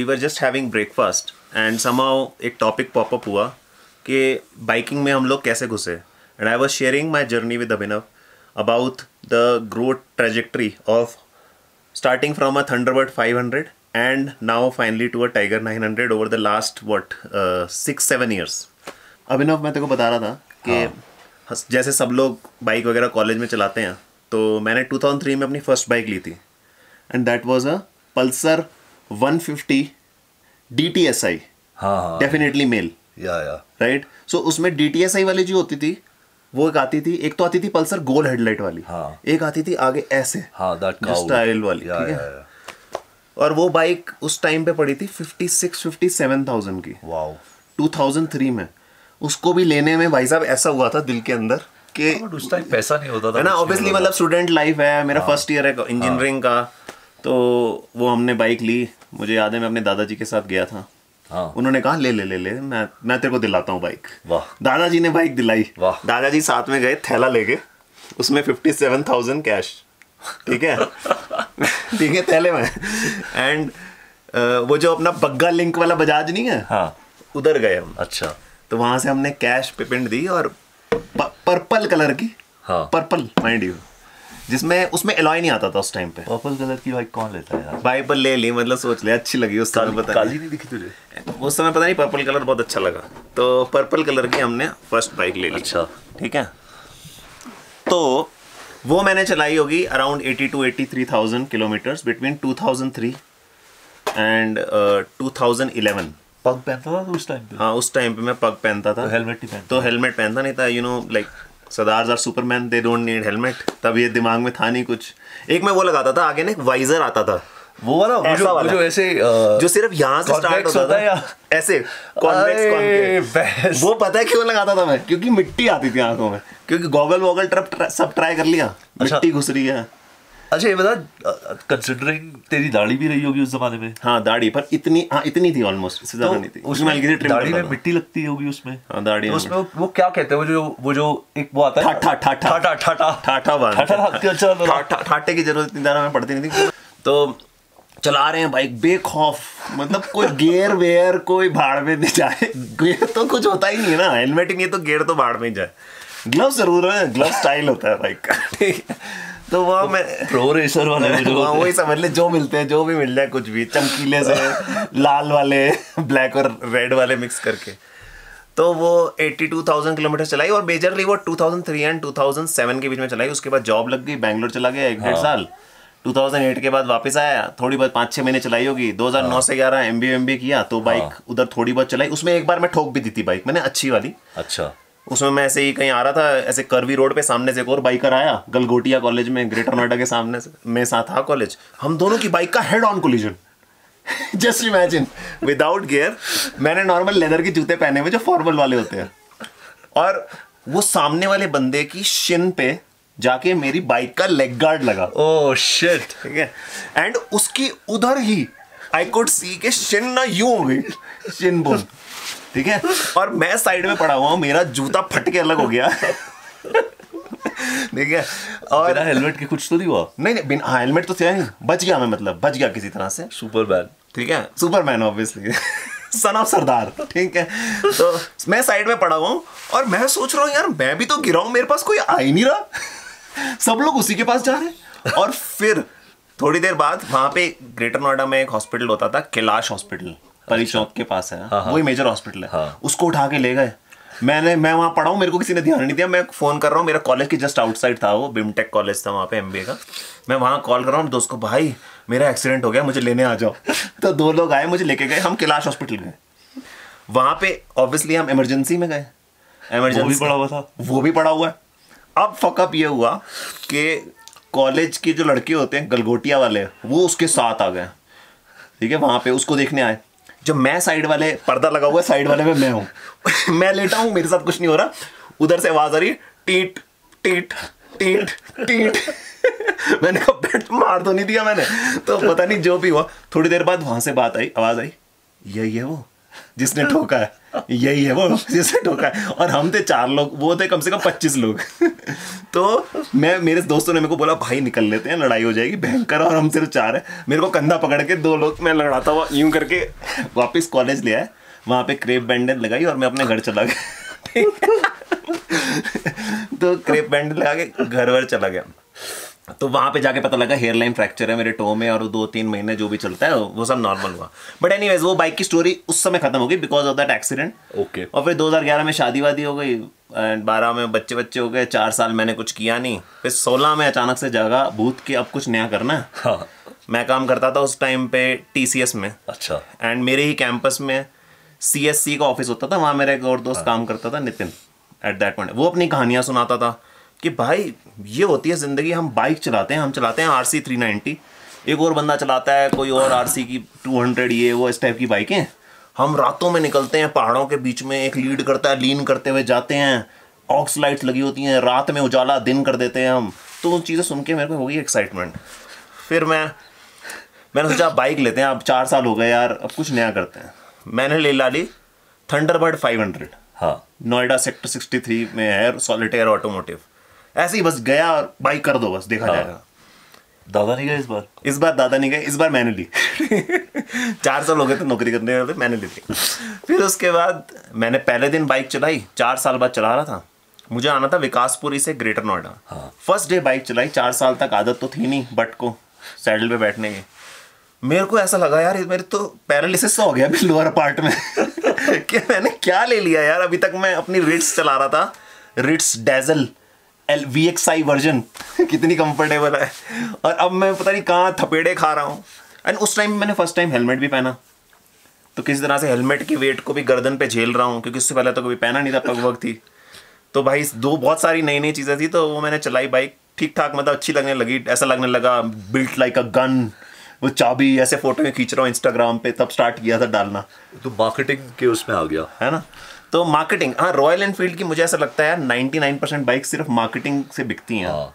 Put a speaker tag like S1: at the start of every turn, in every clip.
S1: We were just having breakfast and somehow एक topic popup हुआ कि बाइकिंग में हम लोग कैसे घुसे। And I was sharing my journey with Abhinav about the growth trajectory of starting starting from a Thunderbird 500 and now finally to a Tiger 900 over the last what uh, six seven years. Abhinav मैं तेरे को बता रहा था कि हस- जैसे सब लोग बाइक वगैरह कॉलेज में चलाते हैं तो मैंने 2003 में अपनी फ़र्स्ट बाइक ली थी। And that was a Pulsar 150 DTSI
S2: हाँ हाँ।
S1: Definitely mail
S2: yeah yeah.
S1: Right so उसमें DTSI वाली जो होती थी वो एक आती थी एक तो आती थी पल्सर गोल हेडलाइट वाली
S2: हाँ।
S1: एक आती थी आगे ऐसे
S2: हाँ
S1: स्टाइल वाली
S2: या
S1: ठीक
S2: या
S1: है?
S2: या
S1: और वो बाइक उस टाइम पे पड़ी थी 56 57,000 की।
S2: वाओ
S1: 2003 में। उसको भी लेने में भाई साहब ऐसा हुआ था दिल के अंदर कि
S2: उस टाइम पैसा नहीं होता था
S1: है ना? ऑब्वियसली मतलब स्टूडेंट लाइफ है मेरा फ़र्स्ट ईयर है इंजीनियरिंग का तो वो हमने बाइक ली। मुझे याद है मैं अपने दादाजी के साथ गया था।
S2: हाँ।
S1: उन्होंने कहा ले ले ले ले मैं मैं तेरे को दिलाता हूँ बाइक
S2: वाह।
S1: दादाजी ने बाइक दिलाई।
S2: वाह।
S1: दादाजी साथ में गए थैला लेके। उसमें फिफ्टी सेवन थाउज़ेंड कैश ठीक है? ठीक है थैले में। एंड वो जो अपना बग्गा लिंक वाला बजाज नहीं है
S2: हाँ।
S1: उधर गए हम।
S2: अच्छा।
S1: तो वहाँ से हमने कैश पेमेंट दी और पर्पल कलर की।
S2: हाँ।
S1: पर्पल माइंड यू जिसमें उसमें एलॉय नहीं आता था उस टाइम पे।
S2: पर्पल कलर की बाइक कौन लेता है यार?
S1: बाइक पर ले ली मतलब सोच ले अच्छी लगी उस समय पता
S2: काली नहीं दिखी तुझे?
S1: उस समय पता नहीं पर्पल कलर बहुत अच्छा लगा। तो पर्पल कलर की हमने फ़र्स्ट बाइक ले ली।
S2: अच्छा।
S1: ठीक है? तो वो मैंने चलाई होगी around 80 two 83,000 kilometres between 2003 and uh, 2011
S2: पग पहनता था उस टाइम पे?
S1: हाँ उस टाइम पे मैं पग पहनता था।
S2: तो हेलमेट नहीं पहनता
S1: तो हेलमेट पहनता नहीं था you know like Sardar are Superman they don't need helmet तब ये दिमाग में था नहीं कुछ। एक मैं वो लगाता था आगे ना एक वाइजर आता था।
S2: वो वाला
S1: ऐसा
S2: जो
S1: वाला।
S2: जो ऐसे आ,
S1: जो सिर्फ़ यहाँ से स्टार्ट होता
S2: होता
S1: था
S2: या-
S1: ऐसे कॉन्वेक्स कॉन्वेक्स वो पता है क्यों लगाता था मैं? क्योंकि मिट्टी आती थी आँखों में। क्योंकि गॉगल वॉगल ट्रप सब ट्राई कर लिया।
S2: अच्छा।
S1: मिट्टी घुस रही है।
S2: अच्छा ये बता कंसिडरिंग तेरी दाढ़ी भी रही होगी उस जमाने में?
S1: हाँ दाढ़ी पर इतनी हाँ इतनी थी ऑलमोस्ट इससे ज़्यादा नहीं थी। उसमें हल्की सी
S2: दाढ़ी में मिट्टी लगती होगी उसमें?
S1: हाँ दाढ़ी
S2: तो उसमें वो, क्या कहते हैं वो जो वो जो एक वो आता है
S1: ठाठा ठाठा।
S2: ठाठा ठाठा।
S1: ठाठा बाँध।
S2: अच्छा।
S1: ठाठा ठाटे की ज़रूरत इतनी ज़्यादा मैं पड़ती नहीं थी। तो चला रहे हैं बाइक बेखौफ मतलब कोई गेयर वेयर कोई भाड़ में नहीं जाए। गेयर तो कुछ होता ही नहीं है ना हेलमेट ही नहीं है तो गेयर तो भाड़ में ही जाए। ग्लव ज़रूर है ग्लव स्टाइल होता है बाइक का। तो वो मैं
S2: प्रो रेसर वाले वो जो
S1: हाँ, वही समझ ले जो मिलते हैं जो भी मिल जाए कुछ भी चमकीले से लाल वाले ब्लैक और रेड वाले मिक्स करके। तो वो 82,000 किलोमीटर चलाई और मेजरली वो 2003 एंड 2007 के बीच में चलाई। उसके बाद जॉब लग गई बैंगलोर चला गया एक डेढ़ साल। 2008 के बाद वापस आया थोड़ी बहुत पाँच छः महीने चलाई होगी। 2009 से 11 एम बी किया तो बाइक हाँ। उधर थोड़ी बहुत चलाई। उसमें एक बार मैं ठोक भी दी थी बाइक मैंने अच्छी वाली।
S2: अच्छा।
S1: उसमें मैं ऐसे ही कहीं आ रहा था ऐसे करवी रोड पे सामने से एक और बाइकर आया गलगोटिया कॉलेज में ग्रेटर नोएडा के सामने से में साथ था कॉलेज हम दोनों की बाइक का head on collision just imagine without gear मैंने नॉर्मल लेदर के जूते पहने हुए जो फॉर्मल वाले होते हैं। और वो सामने वाले बंदे की शिन पे जाके मेरी बाइक का लेग गार्ड लगा।
S2: ओह शिट
S1: ठीक है? एंड उसकी उधर ही आई कुड सी के शिन ना यूँ हो गई। शिन बोन ठीक है? और मैं साइड में पड़ा हुआ हूँ मेरा जूता फट के अलग हो गया। ठीक है? और
S2: हेलमेट के कुछ तो नहीं हुआ?
S1: नहीं नहीं बिन हेलमेट तो था नहीं बच गया मैं मतलब बच गया किसी तरह से।
S2: सुपर बैन
S1: ठीक है? Superman obviously son of Sardar ठीक है? तो मैं साइड में पड़ा हुआ हूँ और मैं सोच रहा हूँ यार मैं भी तो गिरा हूँ मेरे पास कोई आ ही नहीं रहा। सब लोग उसी के पास जा रहे हैं। और फिर थोड़ी देर बाद वहाँ पे ग्रेटर नोएडा में एक हॉस्पिटल होता था कैलाश हॉस्पिटल। परी चौक के पास है। वही मेजर हॉस्पिटल है।
S2: हाँ।
S1: उसको उठा के ले गए। मैंने मैं वहाँ पढ़ा हूँ मेरे को किसी ने ध्यान नहीं दिया। मैं फ़ोन कर रहा हूँ मेरा कॉलेज के जस्ट आउटसाइड था वो बिमटेक कॉलेज था वहाँ पे एमबीए का। मैं वहाँ कॉल कर रहा हूँ दोस्त को भाई मेरा एक्सीडेंट हो गया मुझे लेने आ जाओ। तो दो लोग आए मुझे लेके गए हम कैलाश हॉस्पिटल गए। वहाँ पे ऑब्वियसली हम इमरजेंसी में गए। इमरजेंसी
S2: पड़ा हुआ था।
S1: वो भी पड़ा हुआ है। अब फकअप ये हुआ कि कॉलेज के जो लड़के होते हैं, गलगोटिया वाले, वो उसके साथ आ गए। ठीक है, वहाँ पे उसको देखने आए। जब मैं साइड वाले, पर्दा लगा हुआ है, साइड वाले में मैं हूँ। मैं लेटा हूँ, मेरे साथ कुछ नहीं हो रहा। उधर से आवाज़ आ रही टीट टीट टीट टीट। मैंने कहा, बेट, मार तो नहीं दिया मैंने। तो पता नहीं जो भी हुआ, थोड़ी देर बाद वहाँ से बात आई, आवाज़ आई यही ये वो। जिसने ठोका है। यही है वो, जिसने ठोका है। और हम थे चार लोग, वो थे कम से कम पच्चीस लोग। तो मैं, मेरे दोस्तों ने मेरे को बोला, भाई, निकल लेते हैं, लड़ाई हो जाएगी, भयंकर, और हम सिर्फ़ चार है। मेरे को कंधा पकड़ के दो लोग, मैं लड़ाता हुआ यूँ करके वापस कॉलेज ले आए वहाँ पे क्रेप बैंडेज लगाई और मैं अपने घर चला गया। तो क्रेप बैंडेज लगा के घर वर चला गया। तो वहाँ पे जाके पता लगा हेयर लाइन फ्रैक्चर है मेरे टो में और दो तीन महीने जो भी चलता है वो सब नॉर्मल हुआ। बट एनी वो बाइक की स्टोरी उस समय खत्म हो गई because of that accident
S2: okay
S1: और फिर 2011 में शादी वादी हो गई एंड बारह में बच्चे बच्चे हो गए चार साल मैंने कुछ किया नहीं। फिर सोलह में अचानक से जगह भूत के अब कुछ नया करना। है।
S2: हाँ
S1: मैं काम करता था उस टाइम पे TCS में।
S2: अच्छा।
S1: एंड मेरे ही कैंपस में CSC का ऑफ़िस होता था वहाँ मेरा एक और दोस्त काम करता था नितिन एट दैट पॉइंट वो अपनी कहानियाँ सुनाता था। कि भाई, ये होती है ज़िंदगी, हम बाइक चलाते हैं, हम चलाते हैं आर सी थ्री नाइन्टी एक और बंदा चलाता है, कोई और आर सी की टू हंड्रेड ये वो, इस टाइप की बाइकें हम रातों में निकलते हैं, पहाड़ों के बीच में, एक लीड करता है लीन करते हुए जाते हैं। ऑक्स लाइट्स लगी होती हैं, रात में उजाला, दिन कर देते हैं हम। तो उन चीज़ें सुन के मेरे को होगी एक्साइटमेंट फिर मैं, मैंने सोचा बाइक लेते हैं, अब चार साल हो गए यार, अब कुछ नया करते हैं। मैंने ले ला ली थंडरबर्ड 500
S2: हाँ
S1: नोएडा सेक्टर 63 में है सॉलिटेयर ऑटोमोटिव ऐसे ही बस गया और बाइक कर दो बस देखा
S2: हाँ।
S1: जाएगा।
S2: दादा नहीं गए इस बार?
S1: इस बार दादा नहीं गए इस बार मैंने ली। चार साल हो गए थे नौकरी करने वाले मैंने ली थी। फिर उसके बाद मैंने पहले दिन बाइक चलाई चार साल बाद चला रहा था। मुझे आना था विकासपुरी से ग्रेटर नोएडा।
S2: हाँ।
S1: फ़र्स्ट डे बाइक चलाई चार साल तक आदत तो थी नहीं बट को सैडल पे बैठने की। मेरे को ऐसा लगा यार मेरे तो पैरालिसिस हो गया अभी लोअर पार्ट में। कि मैंने क्या ले लिया यार अभी तक मैं अपनी रिट्स चला रहा था। Ritz diesel L V X I version कितनी कंफर्टेबल है। और अब मैं पता नहीं कहाँ थपेड़े खा रहा हूँ। एंड उस टाइम मैंने फ़र्स्ट टाइम हेलमेट भी पहना। तो किसी तरह से हेलमेट की वेट को भी गर्दन पे झेल रहा हूँ क्योंकि उससे पहले तो कभी पहना नहीं था पग वग थी। तो भाई दो बहुत सारी नई नई चीज़ें थी तो वो मैंने चलाई बाइक ठीक ठाक मतलब अच्छी लगने लगी ऐसा लगने लगा बिल्ट लाइक अ गन वो चाबी ऐसे फ़ोटो में खींच रहा हूँ इंस्टाग्राम पे तब स्टार्ट किया था डालना।
S2: तो मार्केटिंग के उसमें आ गया।
S1: है ना? तो मार्केटिंग हाँ रॉयल एनफील्ड की मुझे ऐसा लगता है नाइन्टी नाइन परसेंट बाइक सिर्फ़ मार्केटिंग से बिकती हैं।
S2: हाँ।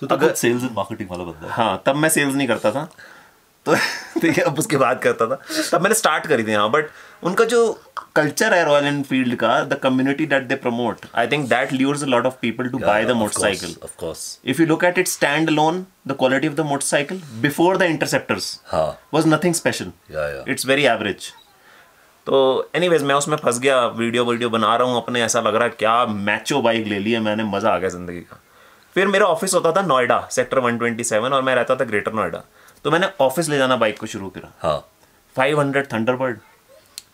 S2: तो
S1: अगर-
S2: सेल्स एंड मार्केटिंग वाला बंदा है।
S1: तब मैं सेल्स नहीं करता था। तो ठीक है अब उसके बाद करता था। तब मैंने स्टार्ट करी थी हाँ बट उनका जो कल्चर है रॉयल एनफील्ड का the community that they promote I think that lures a lot of people to buy the motorcycle
S2: of course
S1: if you look at it stand alone the quality of the motorcycle before the interceptors
S2: हाँ।
S1: was nothing special.
S2: या या
S1: it's very average. तो anyways मैं उसमें फंस गया video video बना रहा हूँ अपने ऐसा लग रहा है क्या मैचो बाइक ले ली है मैंने मज़ा आ गया ज़िंदगी का। फिर मेरा ऑफ़िस होता था नोएडा सेक्टर 127 और मैं रहता था ग्रेटर नोएडा। तो मैंने ऑफ़िस ले जाना बाइक को शुरू करा।
S2: हाँ।
S1: 500 थंडरबर्ड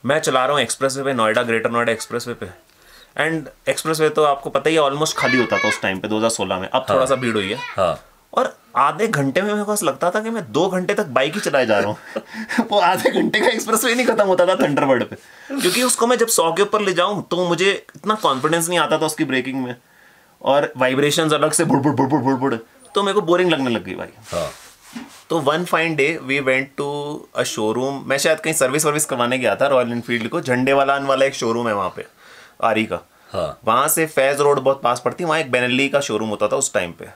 S1: मैं चला रहा हूँ एक्सप्रेस वे पे Noida Greater Noida expressway पे। एंड एक्सप्रेस वे तो आपको पता ही ऑलमोस्ट खाली होता था उस टाइम पे 2016 में। अब थोड़ा सा भीड़ हुई है।
S2: हाँ।
S1: और आधे घंटे में मेरे को लगता था कि मैं दो घंटे तक बाइक ही चलाए जा रहा हूँ। वो आधे घंटे का एक्सप्रेस वे नहीं खत्म होता था थंडरबर्ड पे। क्योंकि उसको मैं जब सौ के ऊपर ले जाऊँ तो मुझे इतना कॉन्फिडेंस नहीं आता था उसकी ब्रेकिंग में। और वाइब्रेशन अलग से बुड़ बुड़ बुड़ बुड़ बुड़ बुड़। तो मेरे को बोरिंग लगने लग गई भाई।
S2: हाँ।
S1: तो one fine day we went to a showroom मैं शायद कहीं सर्विस वर्विस करवाने गया था रॉयल एनफील्ड को। झंडे वाला वाला एक शोरूम है वहाँ पे आरी का।
S2: हाँ।
S1: वहाँ से फैज रोड बहुत पास पड़ती है वहाँ एक बेनली का शोरूम होता था उस टाइम पे।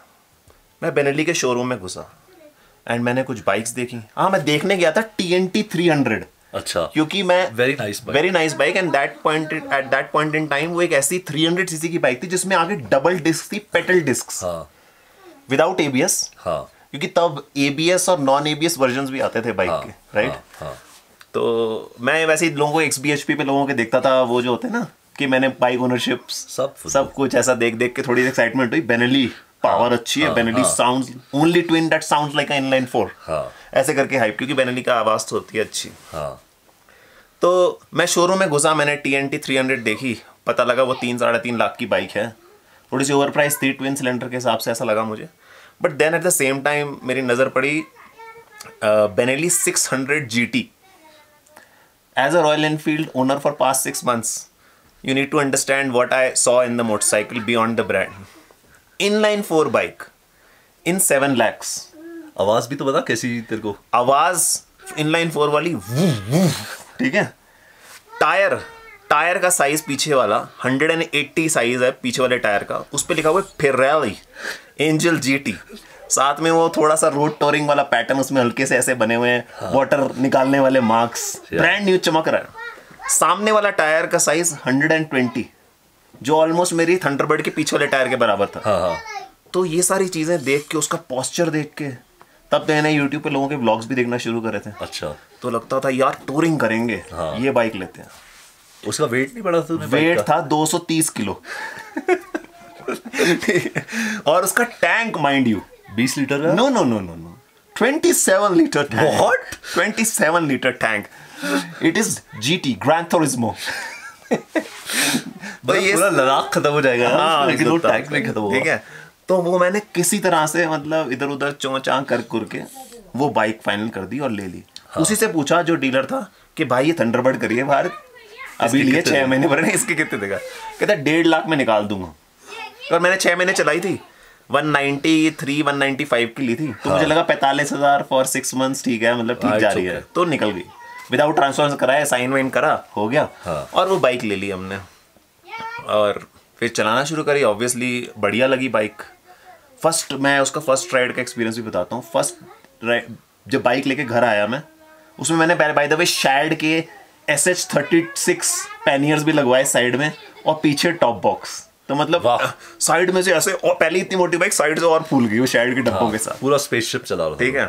S1: मैं बेनली के शोरूम में घुसा। एंड मैंने कुछ बाइक्स देखी। हाँ मैं देखने गया था T N T three hundred
S2: अच्छा।
S1: क्योंकि मैं
S2: nice bike.
S1: Very nice bike and that point at that point in time वो एक ऐसी 300 सीसी की बाइक थी जिसमें आगे डबल डिस्क थी पेटल डिस्क
S2: हाँ।
S1: विदाउट एबीएस
S2: हाँ।
S1: क्योंकि तब एबीएस और नॉन एबीएस वर्जन भी आते थे बाइक
S2: हाँ
S1: के राइट
S2: हाँ, हाँ।
S1: तो मैं वैसे ही लोगों को एक्स पे लोगों के देखता था वो जो होते ना कि मैंने बाइक ओनरशिप
S2: सब
S1: सब कुछ ऐसा देख देख के थोड़ी एक्साइटमेंट हुई। बेनली पावर अच्छी है
S2: हाँ,
S1: बेनली
S2: हाँ।
S1: Only twin that sounds like inline four
S2: हाँ।
S1: ऐसे करके हाइप क्योंकि बेनली का आवाज़ तो होती है अच्छी।
S2: हाँ।
S1: तो मैं शोरूम में घुसा मैंने T N T three hundred देखी पता लगा वो तीन साढ़े तीन लाख की बाइक है। थोड़ी सी ओवर प्राइस थी ट्विन सिलेंडर के हिसाब से ऐसा लगा मुझे। But then at the same time मेरी नज़र पड़ी Benelli six hundred G T as a Royal Enfield owner for past six months you need to understand what I saw in the motorcycle beyond the brand. Inline 4 bike in 7 lakhs.
S2: आवाज़ भी तो बता कैसी तेरे को।
S1: आवाज़ inline four वाली वू वू ठीक है? टायर टायर का साइज़ पीछे वाला 180 साइज़ है पीछे वाले टायर का। उस पे लिखा हुआ है फेरारी एंजल जीटी साथ में वो थोड़ा सा रोड टोरिंग वाला पैटर्न उसमें हल्के से ऐसे बने हुए हैं हाँ। वाटर निकालने वाले मार्क्स. ब्रांड न्यू चमक रहा है। सामने वाला टायर का साइज़ 120 जो ऑलमोस्ट मेरी थंडरबर्ड के पीछे वाले टायर के बराबर था।
S2: हाँ हाँ।
S1: तो ये सारी चीज़ें देख के उसका पॉस्चर देख के तब तो मैंने यूट्यूब पे लोगों के ब्लॉग्स भी देखना शुरू करे थे।
S2: अच्छा।
S1: तो लगता था यार टूरिंग करेंगे
S2: हाँ।
S1: ये बाइक लेते हैं।
S2: उसका वेट नहीं बढ़ा था
S1: वेट था 230 किलो। और उसका टैंक माइंड यू
S2: बीस लीटर का?
S1: No no no no no 27 litre tank
S2: What?
S1: 27 litre tank it is GT grand turismo
S2: तो ये पूरा लद्दाख खत्म हो जाएगा
S1: हाँ,
S2: लेकिन वो। टैंक नहीं खत्म होगा।
S1: ठीक है। तो वो मैंने किसी तरह से मतलब इधर उधर चौचा कर कर के वो बाइक फाइनल कर दी और ले ली।
S2: हाँ।
S1: उसी से पूछा जो डीलर था कि भाई ये थंडरबर्ड करिए बाहर। अभी लिए छह महीने भरे इसके कितने देगा? कहता डेढ़ लाख में निकाल दूँगा। और मैंने छह महीने चलाई थी। 193 195 की ली थी। तो हाँ। मुझे लगा पैंतालीस हज़ार फॉर सिक्स मंथ्स ठीक है मतलब ठीक जा रही है। तो निकल गई। विदाउट ट्रांसफ़र कराया साइन वाइन करा हो गया।
S2: हाँ।
S1: और वो बाइक ले ली हमने। और फिर चलाना शुरू करी ऑब्वियसली बढ़िया लगी बाइक फ़र्स्ट मैं उसका फ़र्स्ट राइड का एक्सपीरियंस भी बताता हूँ। फ़र्स्ट राइड जब बाइक लेके घर आया मैं उसमें मैंने बाय द वे शैड के S H thirty six panniers भी लगवाए साइड में और पीछे टॉप बॉक्स तो मतलब साइड में से ऐसे और पहले इतनी मोटी बाइक साइड से और फूल गई वो शैड के डब्बों के साथ।
S2: पूरा स्पेसशिप चला रहा
S1: ठीक है?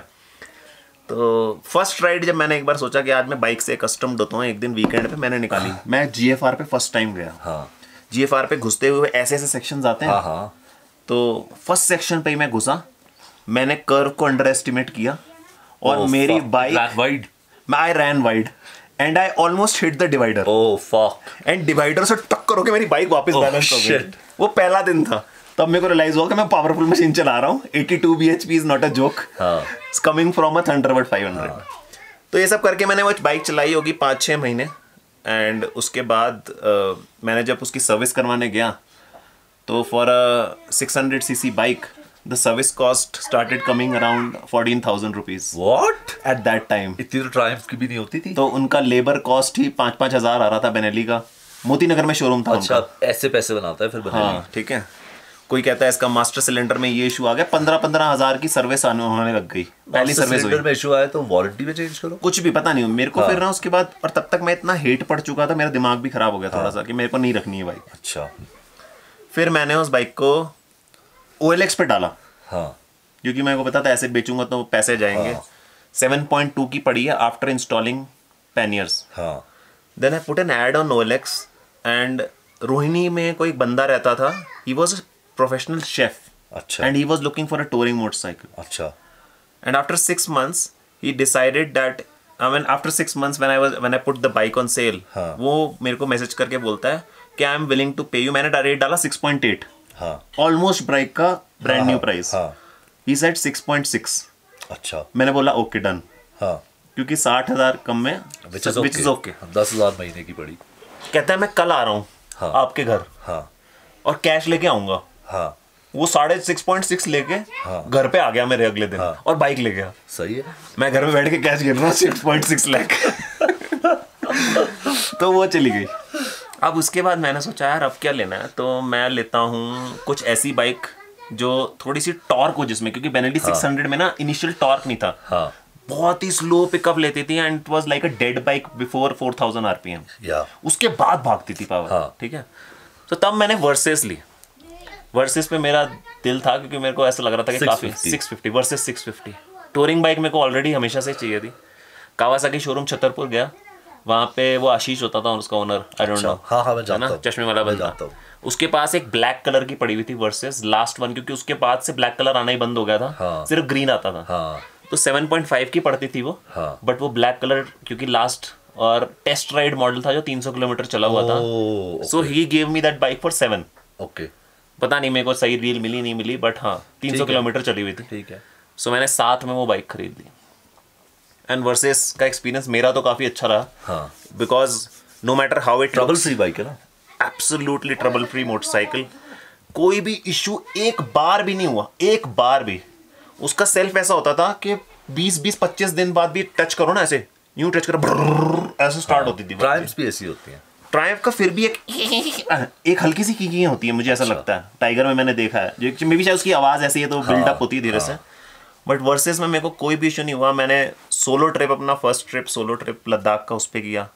S1: तो फ़र्स्ट राइड जब मैंने एक बार सोचा कि आज मैं बाइक से कस्टम्ड होता हूँ एक दिन वीकेंड पे मैंने निकाली। मैं जीएफआर पे फ़र्स्ट टाइम गया।
S2: हाँ।
S1: जीएफआर पे घुसते हुए ऐसे ऐसे सेक्शन आते हैं।
S2: हाँ हाँ।
S1: तो फ़र्स्ट सेक्शन पे ही मैं घुसा। मैंने कर्व को अंडर एस्टिमेट किया और
S2: Oh,
S1: मेरी बाइक
S2: wide.
S1: मैं I ran wide and I almost hit the divider
S2: Oh.
S1: And divider से टक्कर होके मेरी बाइक वापस
S2: Oh,
S1: बैलेंस हो गई। वो पहला दिन था। तब मेरे को रियलाइज़ हुआ कि मैं पावरफुल मशीन चला रहा हूँ। 82 bhp is not a joke. Coming from a Thunderbird 500 तो ये सब करके मैंने वो बाइक चलाई होगी पाँच छः महीने। एंड उसके बाद मैंने जब उसकी सर्विस करवाने गया तो for a 600 CC bike the service cost started coming around fourteen thousand rupees
S2: what
S1: at that time
S2: इतनी तो ट्राइम की भी नहीं होती थी?
S1: तो उनका लेबर कॉस्ट ही पाँच पाँच हज़ार आ रहा था बेनेली का। मोती नगर में शोरूम था
S2: अच्छा ऐसे पैसे बनाता है फिर
S1: हाँ ठीक है। कोई कहता है इसका मास्टर सिलेंडर में ये इशू आ गया पंद्रह पंद्रह हज़ार की सर्विस आने होने लग गई। पहली सर्विस
S2: में इशू आया तो वारंटी में चेंज करो।
S1: कुछ भी पता नहीं मेरे को
S2: हाँ।
S1: फिर ना उसके बाद और तब तक मैं इतना हेट पड़ चुका था मेरा दिमाग भी खराब हो गया थोड़ा सा कि मेरे को नहीं रखनी है बाइक
S2: अच्छा।
S1: फिर मैंने उस बाइक को ओ पे डाला।
S2: हाँ।
S1: क्योंकि मेरे को पता था ऐसे बेचूँगा तो पैसे जाएँगे।
S2: हाँ।
S1: सेवन पॉइंट टू की पड़ी है आफ्टर इंस्टॉलिंग पैनियर्स
S2: हाँ।
S1: Then I put an ad on OLX and Rohini में कोई बंदा रहता था ही वॉज़ प्रोफेशनल शेफ
S2: अच्छा
S1: and he was looking for a touring motorcycle
S2: अच्छा
S1: and after six months he decided that I mean after six months when I was when I put the bike on sale
S2: हाँ.
S1: वो मेरे को message करके बोलता है कि I am willing to pay you मैंने रेट डाला 6.8
S2: हाँ.
S1: ऑलमोस्ट बाइक का ब्रांड न्यू प्राइस
S2: हाँ.
S1: सेट 6.6
S2: अच्छा
S1: मैंने बोला ओके डन
S2: हाँ.
S1: क्योंकि साठ हज़ार कम में
S2: which is
S1: which is
S2: okay
S1: okay.
S2: दस हज़ार महीने की पड़ी.
S1: कहता है मैं कल आ रहा हूँ
S2: हाँ.
S1: आपके घर
S2: हाँ.
S1: और कैश लेके आऊँगा.
S2: हाँ।
S1: वो साढ़े सिक्स पॉइंट सिक्स लेके
S2: हाँ.
S1: घर पे आ गया मेरे अगले दिन
S2: हाँ.
S1: और बाइक ले गया।
S2: सही है।
S1: मैं घर में बैठ के कैश गिन रहा हूँ सिक्स पॉइंट सिक्स लैख तो वो चली गई। अब उसके बाद मैंने सोचा यार अब क्या लेना है? तो मैं लेता हूँ कुछ ऐसी बाइक जो थोड़ी सी टॉर्क हो जिसमें क्योंकि बेनेली सिक्स हंड्रेड में ना इनिशियल टॉर्क नहीं था।
S2: हाँ।
S1: बहुत ही स्लो पिकअप लेती थी and it was like a dead bike before four thousand RPM उसके बाद भागती थी पावर
S2: हाँ।
S1: ठीक है? तो तब मैंने वर्सेस ली। वर्सेस पे मेरा दिल था क्योंकि मेरे को ऐसा लग रहा था कि काफ़ी
S2: 650
S1: 650 वर्सेस 650 टूरिंग बाइक मेरे को ऑलरेडी हमेशा से चाहिए थी। कावासाकी शोरूम छतरपुर गया। वहाँ पे वो आशीष होता था उसका ओनर आई डोंट नो
S2: हाँ, हाँ, मैं जानता हूँ।
S1: चश्मे वाला बंदा।
S2: हूँ।
S1: उसके पास एक ब्लैक कलर की पड़ी हुई थी वर्सेस लास्ट वन क्योंकि उसके बाद से ब्लैक कलर आना ही बंद हो गया था।
S2: हाँ।
S1: सिर्फ़ ग्रीन आता था।
S2: हाँ।
S1: तो 7.5 की पड़ती थी वो।
S2: हाँ।
S1: बट वो ब्लैक कलर क्योंकि लास्ट और टेस्ट राइड मॉडल था जो 300 किलोमीटर चला हुआ था। So he gave me that bike for seven
S2: okay
S1: पता नहीं मेरे को सही रील मिली नहीं मिली बट हाँ तीन
S2: सौ
S1: किलोमीटर चली हुई थी।
S2: ठीक है।
S1: सो मैंने साथ में वो बाइक खरीद ली। एंड वर्सेस का एक्सपीरियंस मेरा तो काफ़ी अच्छा रहा।
S2: हाँ।
S1: Because no matter how it
S2: trouble free bike है ना?
S1: एब्सोल्युटली ट्रबल फ्री मोटरसाइकिल कोई भी इशू एक बार भी नहीं हुआ एक बार भी। उसका सेल्फ ऐसा होता था कि 20 20 25 दिन बाद भी टच करो ना ऐसे। यूँ टच करो ऐसे स्टार्ट होती थी।
S2: भी ऐसी होती हैं।
S1: ट्रायम्फ का फिर भी एक एक हल्की सी कीकियाँ होती है मुझे ऐसा लगता है। टाइगर में मैंने देखा है। जो मे भी शायद उसकी आवाज़ ऐसी है तो बिल्डअप होती है धीरे से। बट वर्सेस में मेरे को कोई भी इशू नहीं हुआ। मैंने सोलो ट्रिप अपना first trip solo trip Ladakh का उस पर किया।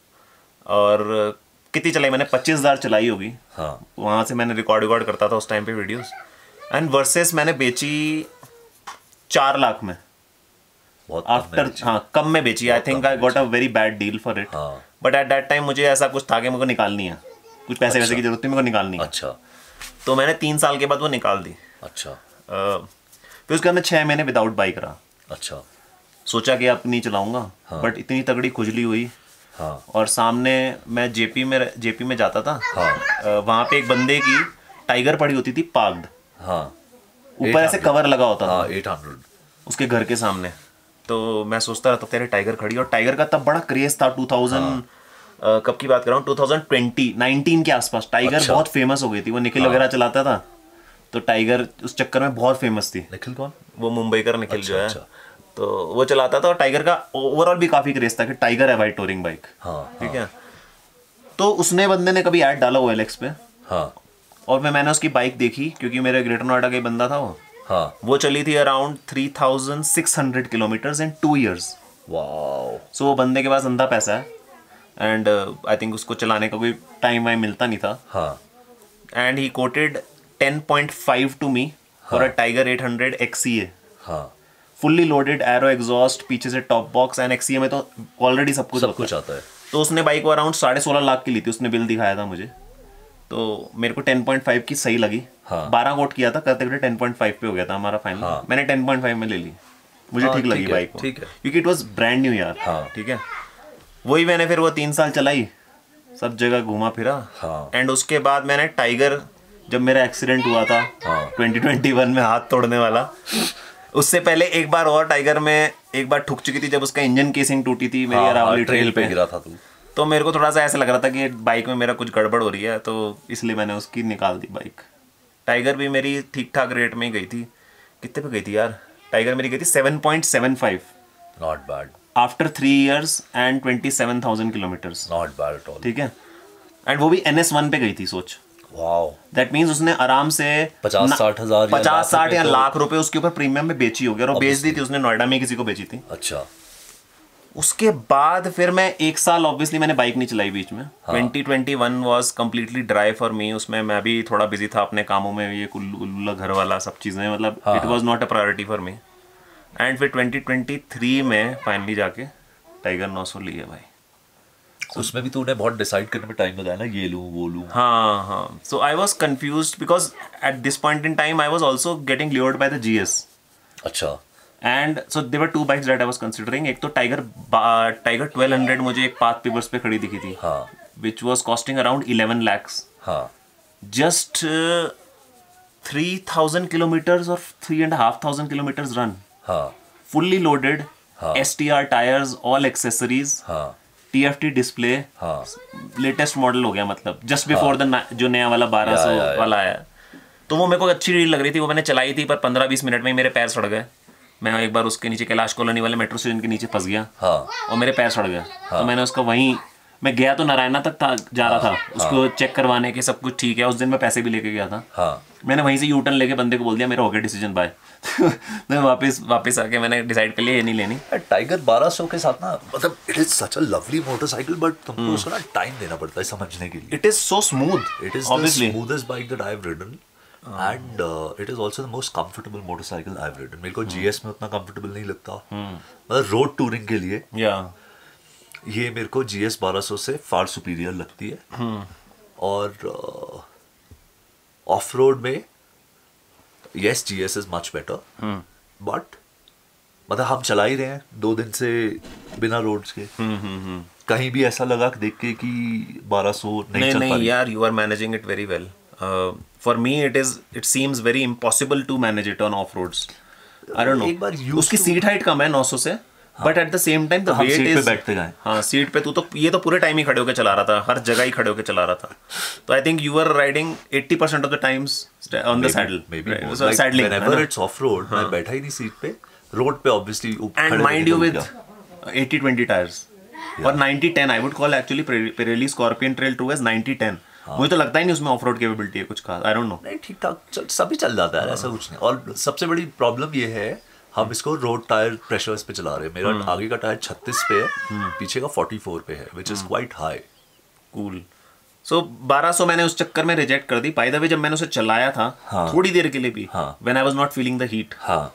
S1: और कितनी चलाई? मैंने पच्चीस हज़ार चलाई होगी।
S2: हाँ।
S1: वहाँ से मैंने रिकॉर्ड रिकॉर्ड करता था उस टाइम पे वीडियोस एंड वर्सेस मैंने बेची चार लाख में।
S2: बहुत
S1: आफ्टर हाँ कम में बेची। I think I got a very bad deal for it
S2: हाँ।
S1: बट एट दैट टाइम मुझे ऐसा कुछ था कि मेरे को निकालनी है। कुछ पैसे वैसे की ज़रूरत थी मेरे को निकालनी है।
S2: अच्छा।
S1: तो मैंने तीन साल के बाद वो निकाल दी।
S2: अच्छा।
S1: फिर उसके मैं छः महीने विदाउट बाइक रहा
S2: अच्छा।
S1: सोचा कि अब नहीं चलाऊँगा बट इतनी तगड़ी खुजली हुई।
S2: हाँ।
S1: और सामने मैं जेपी में जेपी में जाता था
S2: हाँ।
S1: वहाँ पे एक बंदे की टाइगर पड़ी होती थी पाग्ड
S2: हाँ।
S1: ऊपर ऐसे कवर लगा होता था।
S2: हाँ एट हंड्रेड
S1: उसके घर के सामने। तो मैं सोचता रहता तेरे टाइगर खड़ी और टाइगर का तब बड़ा क्रेज था
S2: टू
S1: थाउज़ेंड कब की बात कर? रहा हूँ 2020 19 के आसपास। टाइगर
S2: अच्छा।
S1: बहुत फ़ेमस हो गई थी। वो निखिल वगैरह चलाता था। तो टाइगर उस चक्कर में बहुत फ़ेमस थी।
S2: निखिल कौन?
S1: वो मुंबई का निखिल
S2: अच्छा,
S1: जो है।
S2: अच्छा।
S1: तो वो चलाता था और टाइगर का ओवरऑल भी काफ़ी क्रेज था कि टाइगर है भाई टूरिंग बाइक
S2: हाँ
S1: ठीक है। तो उसने बंदे ने कभी ऐड डाला ओ पे?
S2: हाँ।
S1: और मैं मैंने उसकी बाइक देखी क्योंकि मेरे ग्रेटर नोएडा का ही बंदा था वो।
S2: हाँ।
S1: वो चली थी around 3600 kilometres in two years
S2: wow
S1: so वो बंदे के पास अंधा पैसा है। एंड आई थिंक उसको चलाने का कोई टाइम वाइम मिलता नहीं था।
S2: हाँ।
S1: And he quoted 10.5 to me for a Tiger 800 XCA
S2: हाँ।
S1: फुल्ली लोडेड एरो एग्जॉस्ट पीछे से टॉप बॉक्स एंड XCA में तो ऑलरेडी सब कुछ
S2: सब कुछ आता है।
S1: तो उसने बाइक को अराउंड साढ़े सोलह लाख की ली थी। उसने बिल दिखाया था मुझे। तो मेरे को 10.5 की सही लगी।
S2: हाँ।
S1: बारह कोट किया था करते करते 10.5 पे हो गया था हमारा फाइनल
S2: हाँ।
S1: मैंने 10.5 में ले ली। मुझे
S2: हाँ,
S1: ठीक लगी
S2: है,
S1: बाइक
S2: ठीक है।
S1: क्योंकि इट वाज ब्रांड न्यू यार।
S2: हाँ।
S1: ठीक है। वही मैंने फिर वो तीन साल चलाई। सब जगह घूमा फिरा।
S2: हाँ।
S1: एंड उसके बाद मैंने टाइगर जब मेरा एक्सीडेंट हुआ था
S2: ट्वेंटी ट्वेंटी
S1: 2021 में हाथ तोड़ने वाला। उससे पहले एक बार और टाइगर में एक बार ठुक चुकी थी जब उसका इंजन केसिंग टूटी थी मेरी
S2: हाँ, हाँ,
S1: ट्रेल पे।
S2: गिरा था तू।
S1: तो मेरे को थोड़ा सा ऐसा लग रहा था कि बाइक में मेरा कुछ गड़बड़ हो रही है तो इसलिए मैंने उसकी निकाल दी बाइक। टाइगर भी मेरी ठीक ठाक रेट में ही गई थी। कितने पे गई थी यार? टाइगर मेरी गई थी 7.75
S2: not bad
S1: after three years and 27,000 kilometres
S2: not bad at all
S1: ठीक है? एंड वो भी एन एस वन पे गई थी सोच।
S2: वाओ
S1: दैट मीन्स उसने आराम से
S2: पचास, साठ हज़ार या
S1: पचास
S2: लाख
S1: साठ
S2: रुपए
S1: या
S2: तो-
S1: लाख रुपए उसके ऊपर प्रीमियम में बेची होगी और बेच दी थी उसने नोएडा में किसी को बेची थी।
S2: अच्छा।
S1: उसके बाद फिर मैं एक साल ऑब्वियसली मैंने बाइक नहीं चलाई बीच में।
S2: हाँ।
S1: 2021 was completely dry for me उसमें मैं भी थोड़ा बिज़ी था अपने कामों में ये कुल्लू घर वाला सब चीज़ें मतलब it was not a priority for me and फिर 2023 में फाइनली जाके टाइगर 900 ली है भाई।
S2: So, उसमें भी तूने बहुत डिसाइड करने में टाइम लगाया ना ये लूँ वो लूँ।
S1: हाँ हाँ। So I was confuse because at this point in time I was also getting lured by the G S
S2: अच्छा।
S1: And so there were two bikes that I was considering एक तो टाइगर टाइगर 1200 मुझे एक path papers पे खड़ी दिखी थी
S2: हाँ।
S1: which was costing around 11 lakhs.
S2: हाँ।
S1: Just uh, 3000 kilometers or three and a half thousand kilometers run.
S2: हाँ।
S1: Fully loaded
S2: हाँ.
S1: STR tires all accessories
S2: हाँ।
S1: TFT display
S2: हाँ।
S1: लेटेस्ट मॉडल हो गया मतलब जस्ट बिफोर द जो नया वाला 1200
S2: या, या, या.
S1: वाला आया। तो वो मेरे को अच्छी डील लग रही थी वो मैंने चलाई थी पर 15-20 मिनट में ही मेरे पैर सड़ गए। मैं एक बार उसके नीचे कैलाश कॉलोनी वाले मेट्रो स्टेशन के नीचे फंस गया।
S2: हाँ।
S1: और मेरे पैर सड़ गए। तो मैंने उसका वहीं मैं गया तो नारायणा तक था जा रहा था। उसको चेक करवाने के सब कुछ ठीक है। उस दिन मैं पैसे भी लेके गया था।
S2: हाँ।
S1: मैंने वहीं से यू टर्न लेके बंदे को बोल दिया मेरा हो गया डिसीज़न बाय मैं वापस वापस आके मैंने डिसाइड कर लिया ये नहीं लेनी.
S2: टाइगर 1200 के साथ ना मतलब it is such a lovely motorcycle but तुमको उसको ना टाइम देना पड़ता है समझने के लिए।
S1: It is so smooth
S2: It is
S1: obviously
S2: the smoothest bike that I've uh, it is also the most comfortable motorcycle I've ridden. मेरे को GS में उतना comfortable नहीं लगता। मतलब रोड टूरिंग के लिए
S1: या
S2: मेरे को GS 1200 से फार सुपीरियर लगती है। और ऑफ़ रोड में yes GS is much better but मतलब हम चला ही रहे हैं दो दिन से बिना रोड्स के। कहीं भी ऐसा लगा देख के कि 1200 नहीं
S1: नहीं
S2: चल
S1: नहीं यार you are managing it very well for me it is it seems very impossible to manage it on off roads I don't know उसकी सीट हाइट कम है 900 से but at the same time the weight is
S2: बैठते गए।
S1: हाँ seat पे तू तो ये तो पूरे टाइम ही खड़े होकर चला रहा था हर जगह ही खड़े होकर चला रहा था। तो I think you are riding 80% of the times on the saddle
S2: maybe more. Like,
S1: saddling
S2: whenever it's off road मैं बैठा ही नहीं सीट पे रोड पे obviously
S1: and mind you with 80 20 tires. और 90 10 I would call actually Pirelli Scorpion Trail 2 as 90 10 मुझे तो लगता ही नहीं उसमें ऑफ़ रोड कैपेबिलिटी है कुछ खास। आई डोंट नो
S2: नहीं ठीक ठाक चल सभी चल जाता है ऐसा कुछ नहीं। और सबसे बड़ी प्रॉब्लम ये है हम इसको रोड टायर प्रेशर्स पे चला रहे हैं। मेरा आगे का टायर 36 पे है पीछे का 44 पे है which is quite high
S1: cool so 1200 मैंने उस चक्कर में रिजेक्ट कर दी। बाय द वे जब मैंने उसे चलाया था
S2: हाँ।
S1: थोड़ी देर के लिए भी
S2: हाँ।
S1: When I was not feeling the heat
S2: हाँ।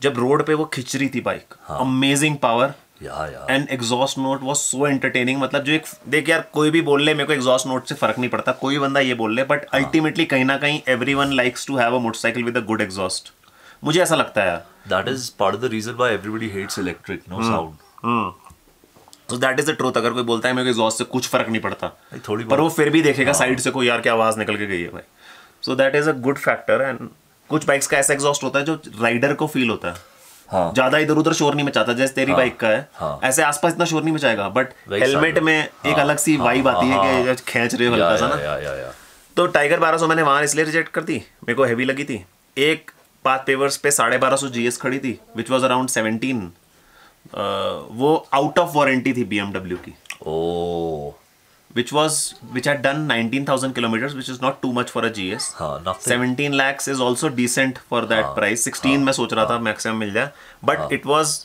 S1: जब रोड पे वो खिंच रही थी bike amazing power and exhaust note was so entertaining मतलब जो एक देख यार कोई भी बोल ले मेरे को एग्जॉस्ट नोट से फ़र्क नहीं पड़ता। कोई बंदा ये बोल ले बट
S2: हाँ।
S1: अल्टीमेटली कहीं ना कहीं everyone likes to have a motorcycle with a good exhaust मुझे ऐसा लगता है
S2: that is part of the reason why everybody hates electric no
S1: Hmm. तो दैट इज़ द ट्रूथ अगर कोई बोलता है मेरे को एग्जॉस्ट से कुछ फ़र्क नहीं पड़ता।
S2: थोड़ी
S1: पर वो फिर भी देखेगा साइड से कोई यार क्या आवाज़ निकल के गई है भाई? So that is a good factor and कुछ बाइक्स का ऐसा एग्जॉस्ट होता है जो राइडर को फील होता है।
S2: हाँ।
S1: ज़्यादा इधर उधर शोर नहीं मचाता जैसे तेरी हाँ. बाइक का है।
S2: हाँ।
S1: ऐसे आसपास इतना शोर नहीं मचाएगा बट हेलमेट में। एक अलग सी वाइब आती है कि जब खींच रहे हो हल्का सा ना। तो टाइगर 1200 मैंने वहाँ इसलिए रिजेक्ट कर दी मेरे को हैवी लगी थी। एक पाथ पेवर्स पे साढ़े बारह सौ जीएस खड़ी थी विच वॉज़ अराउंड सेवनटीन वो आउट ऑफ़ वारंटी थी BMW की।
S2: oh
S1: which was which had done 19000 kilometers which is not too much for a GS
S2: हाँ nothing
S1: 17 lakhs is also decent for that price 16 मैं सोच रहा था maximum मिल जाए but it was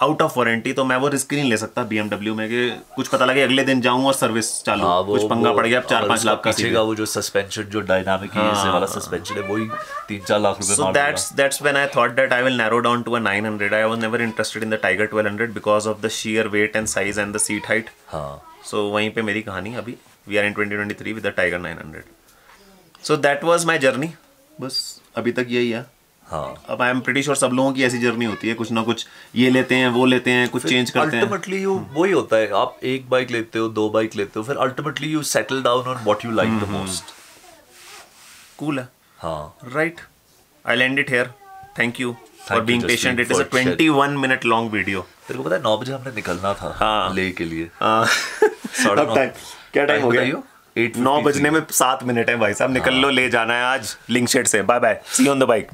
S1: out of warranty तो मैं वो रिस्क नहीं ले सकता BMW में कि कुछ पता लगे अगले दिन जाऊँ और सर्विस चालू
S2: हाँ वो
S1: कुछ पंगा पड़ गया चार पाँच लाख का
S2: पीछे का वो जो सस्पेंशन जो डायनामिक
S1: हाँ,
S2: से वाला सस्पेंशन है वही तीन चार लाख रुपए
S1: So
S2: मार देगा।
S1: that's that's when I thought that I will narrow down 900. I was never interested in the Tiger 1200 because of the sheer weight and size and the seat height.
S2: हाँ
S1: So वहीं पे मेरी कहानी अभी we are in 2023 with the Tiger 900. So that was my journey. बस अभी तक यही है।
S2: हाँ।
S1: अब आई एम प्रीटी श्योर सब लोगों की ऐसी जर्नी होती है कुछ ना कुछ ये लेते हैं वो लेते हैं कुछ चेंज करते हैं।
S2: अल्टीमेटली यू वही होता है आप एक बाइक लेते हो दो बाइक लेते हो फिर ultimately you settle down on what you like the most
S1: cool है।
S2: हाँ।
S1: Right I land it here thank you for being patient it is a
S2: for sharing.
S1: 21 minute long video
S2: तेरे को पता है नौ बजे हमने निकलना था
S1: हाँ।
S2: ले के लिए।
S1: हाँ। क्या टाइम हो गया?
S2: एट
S1: नौ बजने में सात मिनट है भाई साहब। निकल लो ले जाना है आज। लिंक शेड से। Bye bye see on the bike